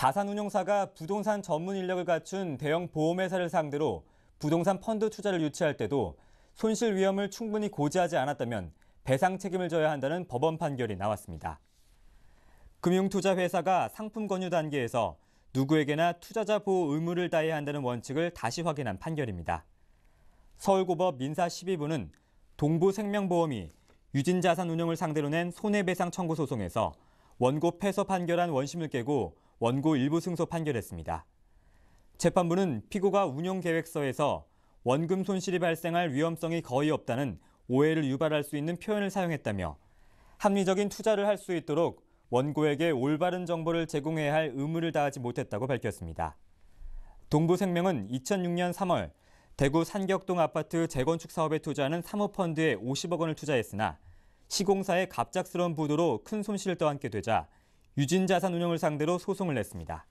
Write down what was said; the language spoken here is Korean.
자산운용사가 부동산 전문 인력을 갖춘 대형 보험회사를 상대로 부동산 펀드 투자를 유치할 때도 손실 위험을 충분히 고지하지 않았다면 배상 책임을 져야 한다는 법원 판결이 나왔습니다. 금융투자회사가 상품 권유 단계에서 누구에게나 투자자 보호 의무를 다해야 한다는 원칙을 다시 확인한 판결입니다. 서울고법 민사 12부는 동부생명보험이 유진자산 운용을 상대로 낸 손해배상 청구 소송에서 원고 패소 판결한 원심을 깨고 원고 일부 승소 판결했습니다. 재판부는 피고가 운용계획서에서 원금 손실이 발생할 위험성이 거의 없다는 오해를 유발할 수 있는 표현을 사용했다며 합리적인 투자를 할 수 있도록 원고에게 올바른 정보를 제공해야 할 의무를 다하지 못했다고 밝혔습니다. 동부생명은 2006년 3월 대구 산격동 아파트 재건축 사업에 투자하는 사모펀드에 50억 원을 투자했으나 시공사의 갑작스러운 부도로 큰 손실을 떠안게 되자 유진자산 운용을 상대로 소송을 냈습니다.